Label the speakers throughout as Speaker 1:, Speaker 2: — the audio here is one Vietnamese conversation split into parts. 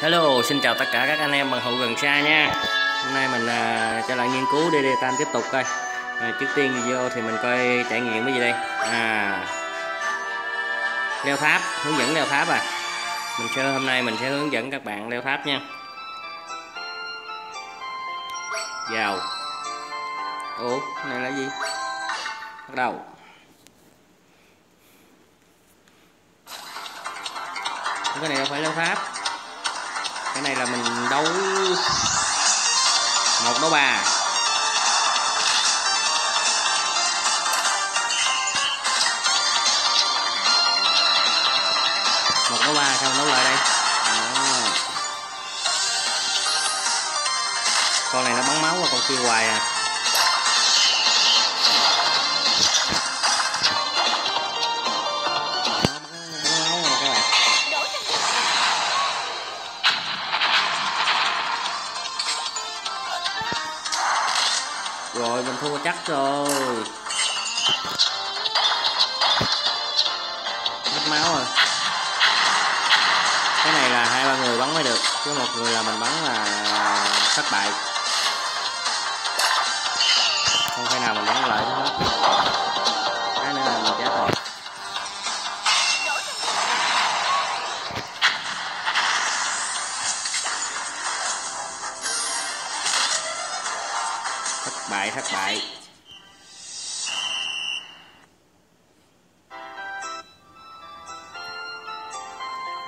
Speaker 1: Hello, xin chào tất cả các anh em bằng hữu gần xa nha. Hôm nay mình à, trở lại nghiên cứu DD Tam tiếp tục coi. À, Trước tiên video thì mình coi trải nghiệm cái gì đây? À Leo tháp, hướng dẫn leo tháp à. Mình sẽ hôm nay mình sẽ hướng dẫn các bạn leo tháp nha. Vào. Ủa, này là gì? Bắt đầu. Cái này đâu phải leo tháp cái này là mình đấu một đấu ba. Một đấu ba sao đấu lại đây. Đó. con này nó bắn máu qua con kia hoài à. Rồi, mình thua chắc rồi. Mất máu rồi. Cái này là hai ba người bắn mới được, chứ một người là mình bắn là thất bại. Không thể nào mình bắn lại hết. Bại thất bại.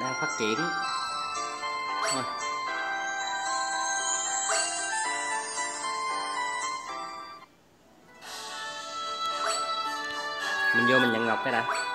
Speaker 1: Đang phát triển. Thôi. mình vô mình nhận ngọc cái đã.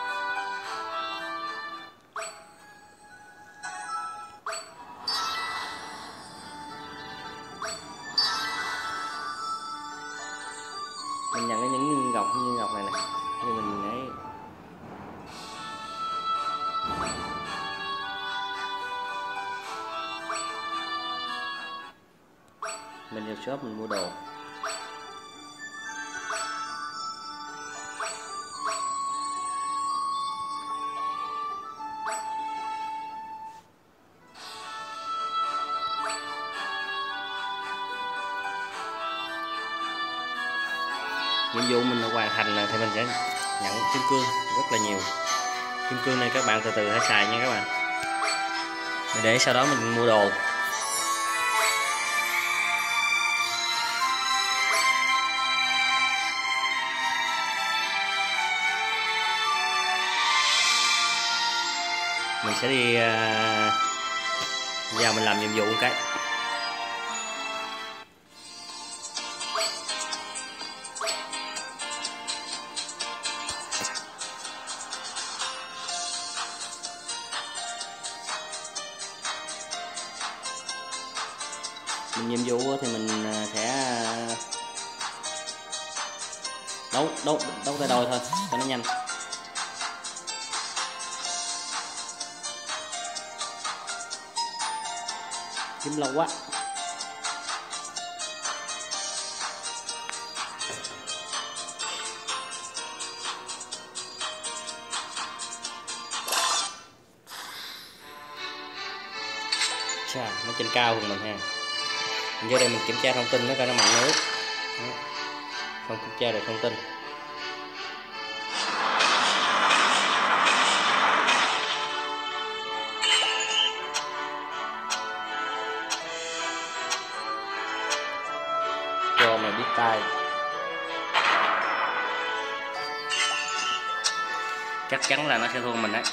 Speaker 1: Mình shop mình mua đồ. Nhiệm vụ mình hoàn thành là thì mình sẽ nhận kim cương rất là nhiều. Kim cương này các bạn từ từ hãy xài nha các bạn. Để sau đó mình mua đồ. Mình sẽ đi ờ, vào mình làm nhiệm vụ một cái. Mình nhiệm vụ thì mình ờ, sẽ ờ, đấu đấu đấu tay đôi thôi, cho nó nhanh. Chim lâu quá. Chà, nó trên cao hơn mình ha. Mình vô đây mình kiểm tra thông tin nó coi nó mạnh nước không kiểm tra được thông tin. Này biết tay chắc chắn là nó sẽ thua mình đấy.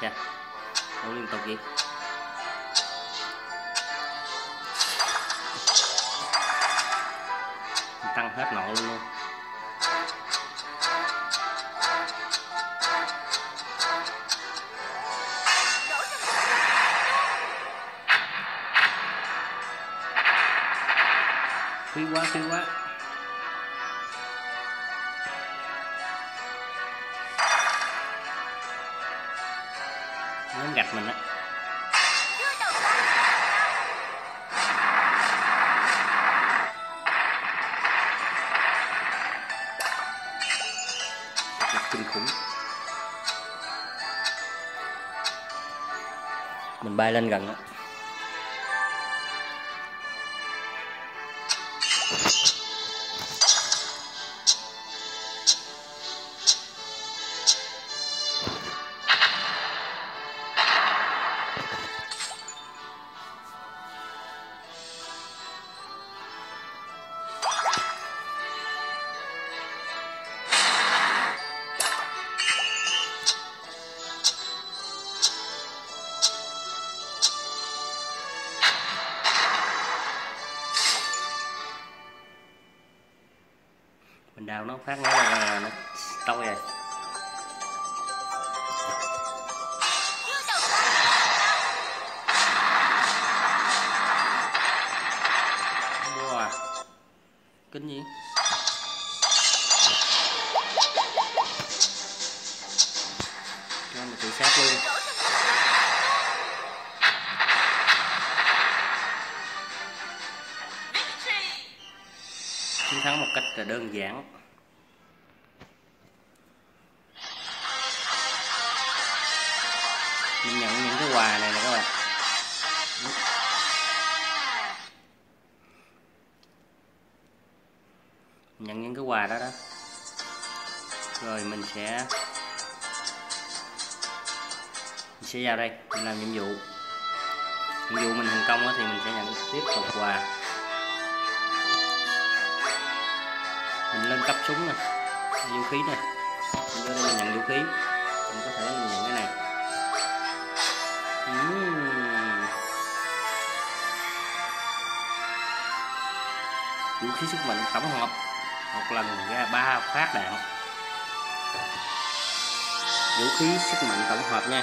Speaker 1: Đi Đấu liên tục gì? Tăng hết nọ luôn luôn. Tiếc quá, tiếc quá. Nó gạch mình á. Mình bay lên gần á. Phát nó là nó trôi rồi wow kinh gì? Cho mình tự sát luôn. Chiến thắng một cách là đơn giản. Nhận những cái quà đó đó. Rồi mình sẽ mình sẽ vào đây, mình làm nhiệm vụ. Nhiệm vụ mình thành công thì mình sẽ nhận tiếp tục quà. Mình lên cấp súng nè, vũ khí nè. Mình vô đây mình nhận vũ khí. Mình có thể mình nhận cái này. Uhm. vũ khí sức mạnh tổng hợp một lần ra ba phát đạn. Vũ khí sức mạnh tổng hợp nha.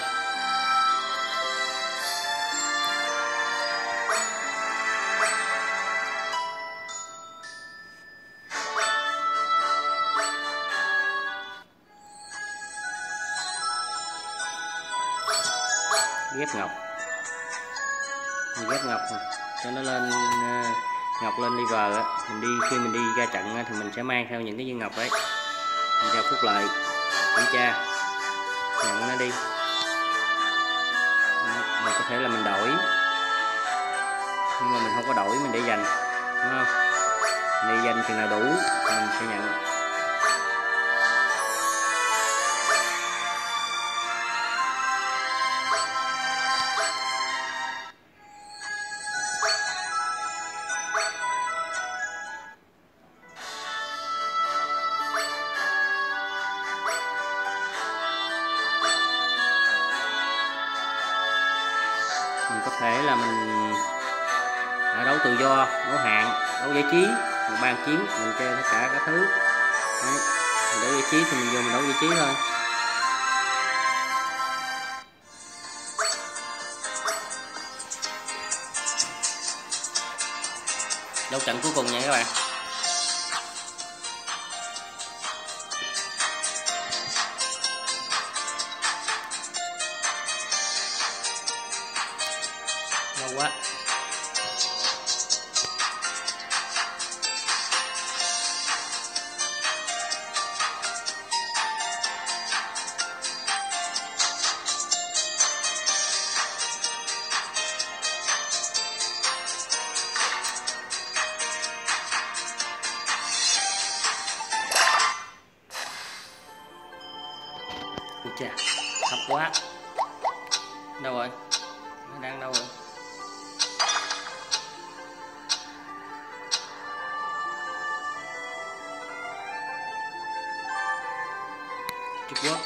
Speaker 1: Ghép ngọc. Ghép ngọc cho nó lên uh, ngọc lên liver á mình đi, khi mình đi ra trận thì mình sẽ mang theo những cái viên ngọc đấy. Mình ra phúc lợi, kiểm tra. Nhận nó đi. Mình có thể là mình đổi. Nhưng mà mình không có đổi, mình để dành. Đúng không? Mình để dành chừng nào đủ, mình sẽ nhận. Mình có thể là mình à, đấu tự do, đấu hạng, đấu giải trí, mình ban chiến, mình chơi tất cả các thứ Đấy. Mình đấu giải trí thì mình vô mình đấu giải trí thôi đấu trận cuối cùng nha các bạn Trung Quốc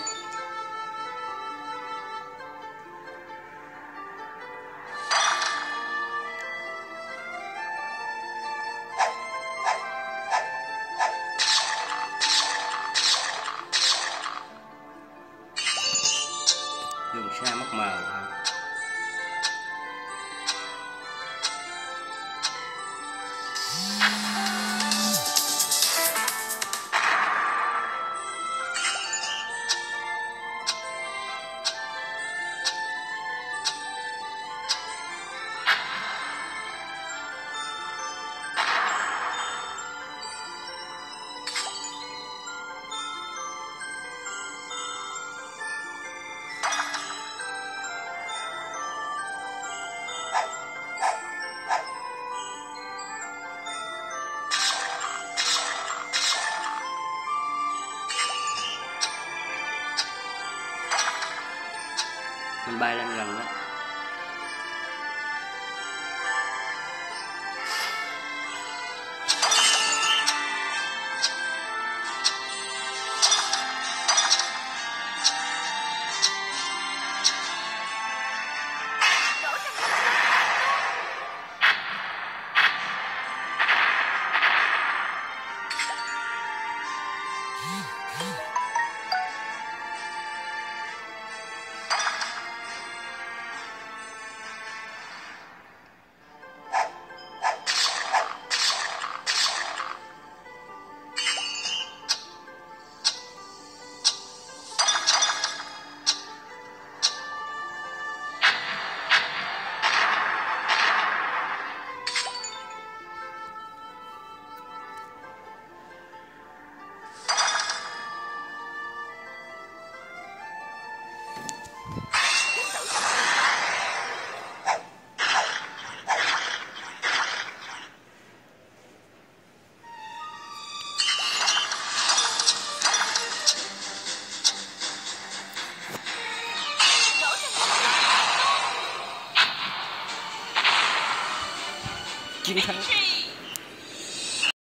Speaker 1: dùng xe mất mờ. mình bay lên gần đó. Chiến thắng